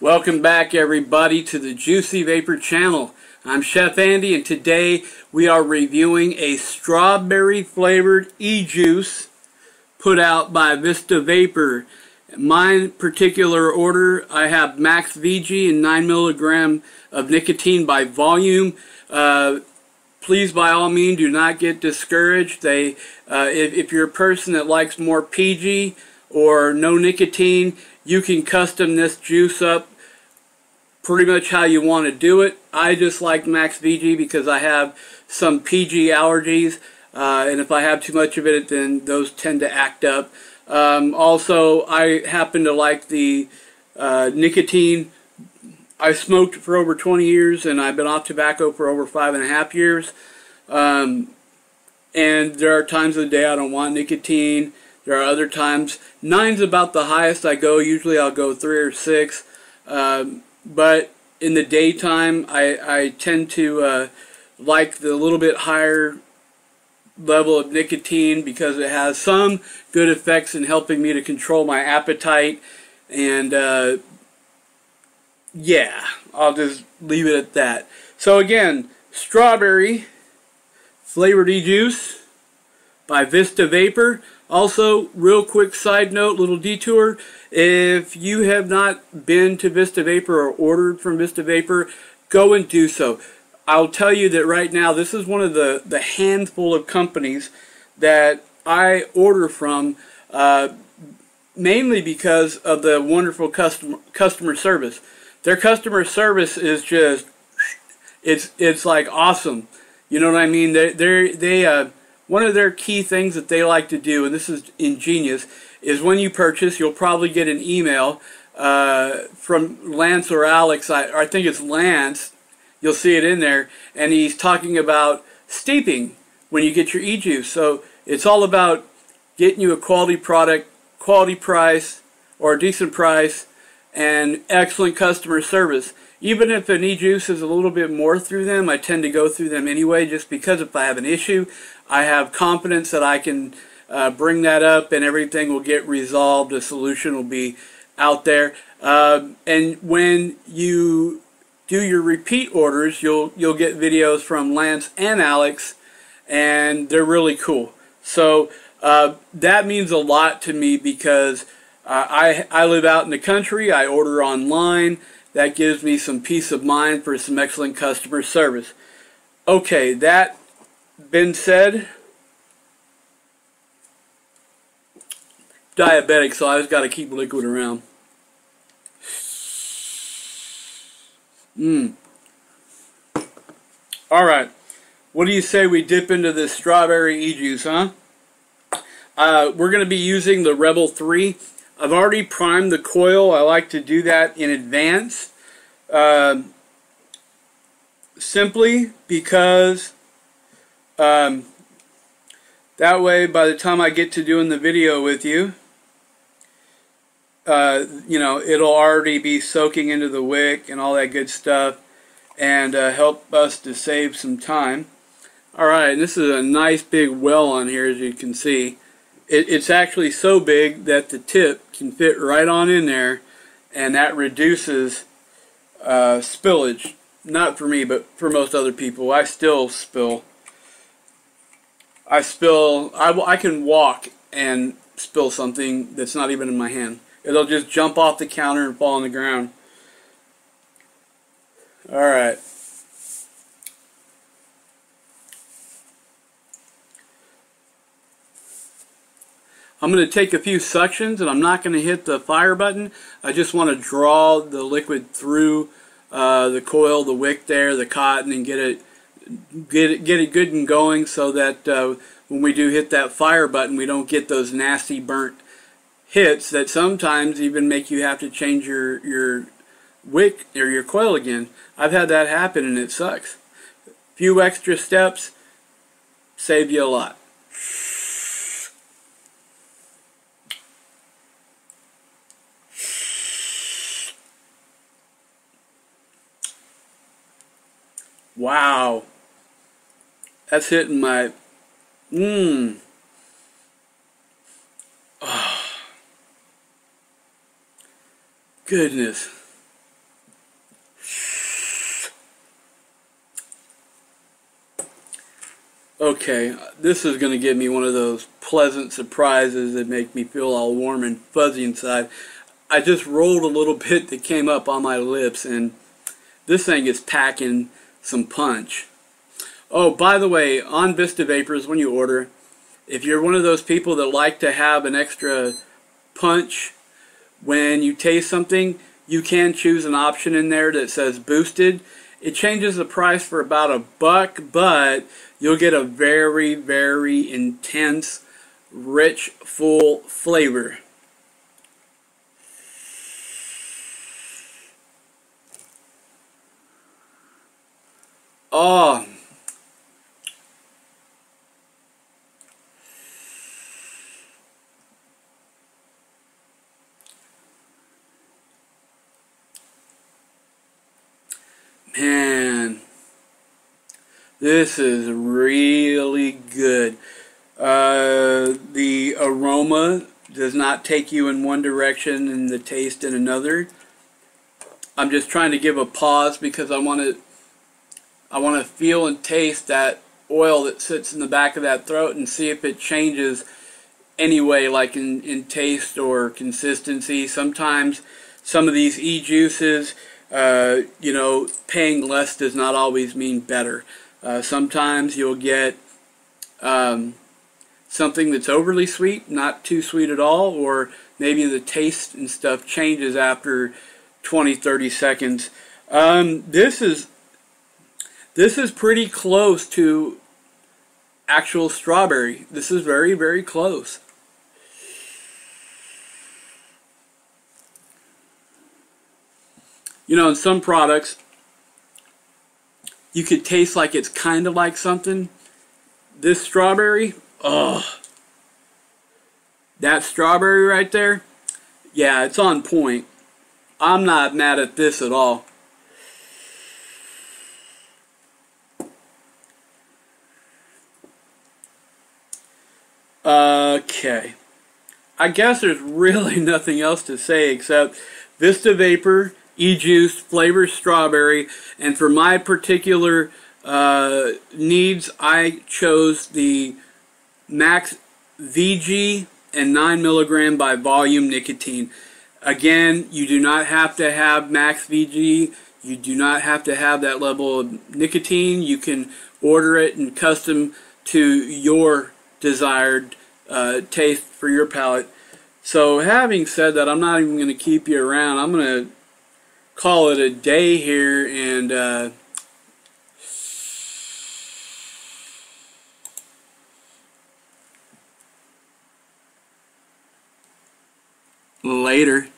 Welcome back everybody to the Juicy Vaper channel. I'm Chef Andy and today we are reviewing a strawberry flavored e-juice put out by Vista Vapor. My particular order, I have Max VG and 9 milligram of nicotine by volume. Uh, please by all means do not get discouraged. They, uh, if, if you're a person that likes more PG or no nicotine, you can custom this juice up pretty much how you want to do it. I just like Max VG because I have some PG allergies, uh, and if I have too much of it, then those tend to act up. Um, also, I happen to like the uh, nicotine. I smoked for over 20 years, and I've been off tobacco for over five and a half years. Um, and there are times of the day I don't want nicotine. There are other times. Nine's about the highest I go. Usually I'll go three or six. Um, but in the daytime, I, I tend to uh, like the little bit higher level of nicotine because it has some good effects in helping me to control my appetite. And uh, yeah, I'll just leave it at that. So again, strawberry flavored e-juice by Vista Vapor. Also, real quick side note, little detour. If you have not been to Vista Vapor or ordered from Vista Vapor, go and do so. I'll tell you that right now, this is one of the, the handful of companies that I order from, uh, mainly because of the wonderful customer, customer service. Their customer service is just, it's, it's like awesome. You know what I mean? They, they, they, uh, one of their key things that they like to do, and this is ingenious, is when you purchase, you'll probably get an email uh, from Lance or Alex, I, or I think it's Lance, you'll see it in there, and he's talking about steeping when you get your e-juice. So it's all about getting you a quality product, quality price, or a decent price, and excellent customer service. Even if an e-juice is a little bit more through them, I tend to go through them anyway just because if I have an issue, I have confidence that I can uh, bring that up and everything will get resolved. A solution will be out there. Uh, and when you do your repeat orders, you'll you'll get videos from Lance and Alex, and they're really cool. So uh, that means a lot to me because uh, I I live out in the country. I order online. That gives me some peace of mind for some excellent customer service. Okay, that been said, diabetic, so I just got to keep liquid around. Mmm. All right. What do you say we dip into this strawberry e-juice, huh? Uh, we're going to be using the Rebel 3. I've already primed the coil. I like to do that in advance. Uh, simply because um, that way by the time I get to doing the video with you, uh, you know, it'll already be soaking into the wick and all that good stuff and uh, help us to save some time. Alright, this is a nice big well on here as you can see. It, it's actually so big that the tip can fit right on in there and that reduces uh, spillage. Not for me, but for most other people. I still spill. I spill, I, I can walk and spill something that's not even in my hand. It'll just jump off the counter and fall on the ground. Alright. I'm going to take a few suctions and I'm not going to hit the fire button. I just want to draw the liquid through uh, the coil, the wick there, the cotton and get it get it, get it good and going so that uh, when we do hit that fire button we don't get those nasty burnt hits that sometimes even make you have to change your your wick or your coil again. I've had that happen and it sucks. A few extra steps save you a lot. Wow. That's hitting my. Mmm. Oh. Goodness. Okay, this is going to give me one of those pleasant surprises that make me feel all warm and fuzzy inside. I just rolled a little bit that came up on my lips, and this thing is packing some punch. Oh, by the way, on Vista Vapors, when you order, if you're one of those people that like to have an extra punch when you taste something, you can choose an option in there that says boosted. It changes the price for about a buck, but you'll get a very, very intense, rich, full flavor. Oh, Man, this is really good. Uh, the aroma does not take you in one direction and the taste in another. I'm just trying to give a pause because I want to I want to feel and taste that oil that sits in the back of that throat and see if it changes anyway like in, in taste or consistency. Sometimes some of these e-juices uh, you know, paying less does not always mean better. Uh, sometimes you'll get um, something that's overly sweet, not too sweet at all, or maybe the taste and stuff changes after 20, 30 seconds. Um, this is this is pretty close to actual strawberry. This is very, very close. You know, in some products, you could taste like it's kind of like something. This strawberry, ugh. That strawberry right there, yeah, it's on point. I'm not mad at this at all. Okay. I guess there's really nothing else to say except Vista Vapor e-juice, flavor strawberry, and for my particular uh, needs, I chose the Max VG and 9 milligram by volume nicotine. Again, you do not have to have Max VG. You do not have to have that level of nicotine. You can order it and custom to your desired uh, taste for your palate. So having said that, I'm not even going to keep you around. I'm going to call it a day here and uh, later.